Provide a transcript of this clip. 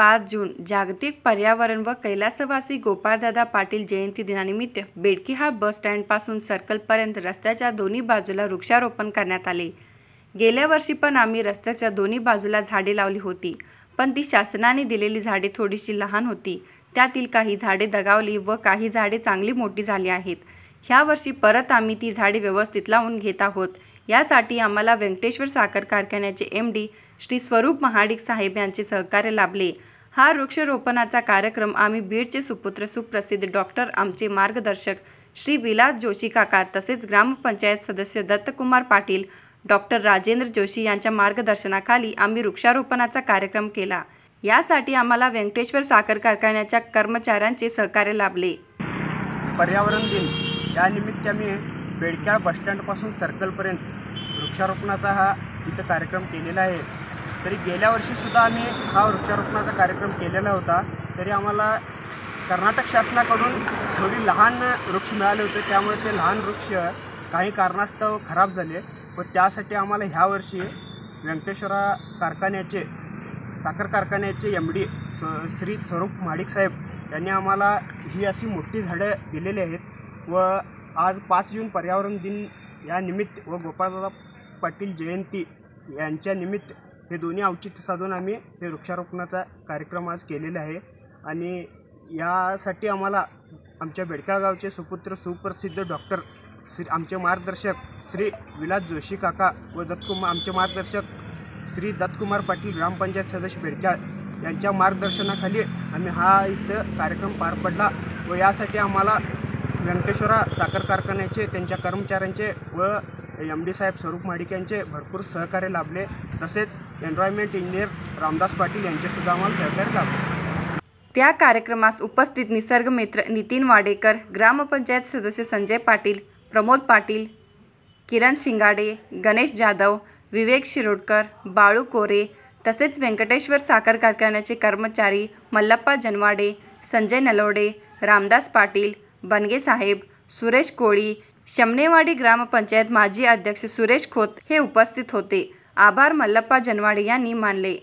पाच जून जागतिक पर्यावरण व कैलासवासी गोपाळदादा पाटील जयंती दिनानिमित्त बेडकिहाळ बस स्टँडपासून सर्कलपर्यंत रस्त्याच्या दोन्ही बाजूला वृक्षारोपण करण्यात आले. गेल्या वर्षी पण आम्ही रस्त्याच्या दोन्ही बाजूला झाडे लावली होती पण ती शासनाने दिलेली झाडे थोडीशी लहान होती. त्यातील काही झाडे दगावली व काही झाडे चांगली मोठी झाली आहेत. ह्या वर्षी परत आम्ही ती झाडे व्यवस्थित लावून घेत आहोत. यासाठी आम्हाला व्यंकटेश्वर साखर कारखान्याचे एम डी श्री स्वरूप महाडिक साहेब यांचे सहकार्य लाभले. हा वृक्षरोपणाचा कार्यक्रम आम्ही बीडचे सुपुत्र सुप्रसिद्ध डॉक्टर आमचे मार्गदर्शक श्री विलास जोशी काका तसेच ग्रामपंचायत सदस्य दत्तकुमार पाटील डॉक्टर राजेंद्र जोशी यांच्या मार्गदर्शनाखाली आम्ही वृक्षारोपणाचा कार्यक्रम केला. यासाठी आम्हाला व्यंकटेश्वर साखर कारखान्याच्या कर्मचाऱ्यांचे सहकार्य लाभले. पर्यावरण दिन. यानिमित्त आम्ही बेडक्याळ बसस्टँडपासून सर्कलपर्यंत वृक्षारोपणाचा हा इथं कार्यक्रम केलेला आहे. तरी गेल्या वर्षीसुद्धा आम्ही हा वृक्षारोपणाचा कार्यक्रम केलेला होता. तरी आम्हाला कर्नाटक शासनाकडून थोडी लहान वृक्ष मिळाले होते. त्यामुळे ते लहान वृक्ष काही कारणास्तव खराब झाले. व त्यासाठी आम्हाला ह्या वर्षी व्यंकटेश्वरा कारखान्याचे साखर कारखान्याचे एम डी श्री स्वरूप महाडिक साहेब यांनी आम्हाला ही अशी मोठी झाडं दिलेली आहेत. व आज पाच जून पर्यावरण दिन या निमित्त व गोपाळदादा पाटील जयंती यांच्या निमित्त हे दोन्ही औचित्य साधून आम्ही हे वृक्षारोपणाचा कार्यक्रम आज केलेला आहे. आणि यासाठी आम्हाला आमच्या बेडकाळ गावचे सुपुत्र सुप्रसिद्ध डॉक्टर श्री आमचे मार्गदर्शक श्री विलास जोशी काका व दत्तकुमार आमचे मार्गदर्शक श्री दत्तकुमार पाटील ग्रामपंचायत सदस्य बेडकाळ यांच्या मार्गदर्शनाखाली आम्ही हा इथं कार्यक्रम पार पडला व यासाठी आम्हाला व्यंकटेश्वरा साखर कारखान्याचे त्यांच्या कर्मचाऱ्यांचे व एम डी साहेब स्वरूप माडिक यांचे भरपूर सहकार्य लाभले. तसेच एन्व्हायरमेंट इंजिनियर रामदास पाटील यांचेसुद्धा आम्हाला सहकार्य लाभले. त्या कार्यक्रमास उपस्थित निसर्गमित्र नितीन वाडेकर ग्रामपंचायत सदस्य संजय पाटील प्रमोद पाटील किरण शिंगाडे गणेश जाधव विवेक शिरोडकर बाळू कोरे तसेच व्यंकटेश्वर साखर कारखान्याचे कर्मचारी मल्लप्पा जनवाडे संजय नलोडे रामदास पाटील बनगे साहेब सुरेश कोळी शमनेवाडी ग्रामपंचायत माजी अध्यक्ष सुरेश खोत हे उपस्थित होते. आभार मल्लप्पा जनवाडे यांनी मानले.